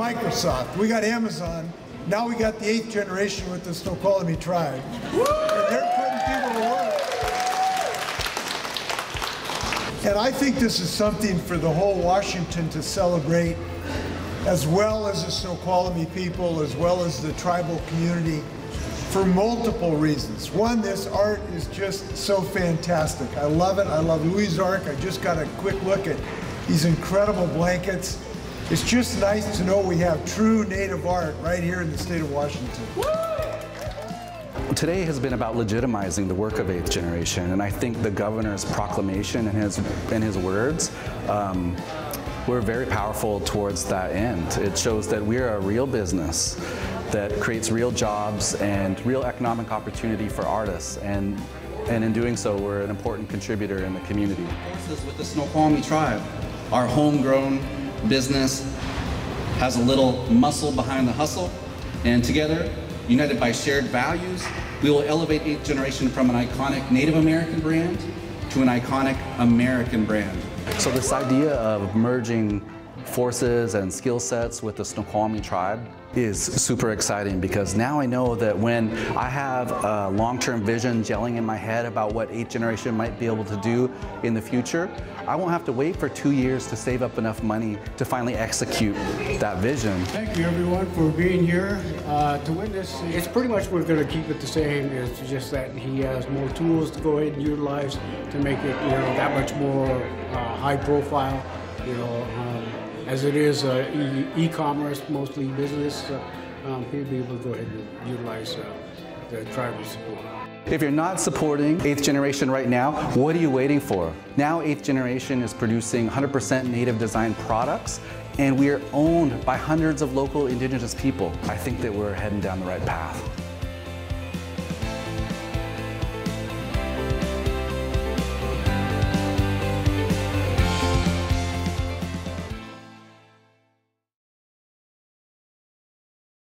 Microsoft, we got Amazon, now we got the eighth generation with the Snoqualmie tribe. And they're putting people to work. And I think this is something for the whole Washington to celebrate, as well as the Snoqualmie people, as well as the tribal community, for multiple reasons. One, this art is just so fantastic. I love it. I love Louis Ark. I just got a quick look at these incredible blankets. It's just nice to know we have true native art right here in the state of Washington. Today has been about legitimizing the work of Eighth Generation, and I think the governor's proclamation and his, and his words um, were very powerful towards that end. It shows that we're a real business that creates real jobs and real economic opportunity for artists, and, and in doing so, we're an important contributor in the community. With the Snoqualmie tribe, our homegrown business has a little muscle behind the hustle, and together, united by shared values, we will elevate 8th Generation from an iconic Native American brand to an iconic American brand. So this idea of merging forces and skill sets with the Snoqualmie tribe is super exciting because now I know that when I have a long-term vision gelling in my head about what 8th generation might be able to do in the future, I won't have to wait for two years to save up enough money to finally execute that vision. Thank you everyone for being here uh, to witness. It's pretty much we're going to keep it the same. It's just that he has more tools to go ahead and utilize to make it you know that much more uh, high profile. You know. Um, as it is uh, e-commerce, mostly business, uh, um, he'll be able to go ahead and utilize uh, the tribal support. If you're not supporting 8th Generation right now, what are you waiting for? Now 8th Generation is producing 100% native design products and we are owned by hundreds of local indigenous people. I think that we're heading down the right path.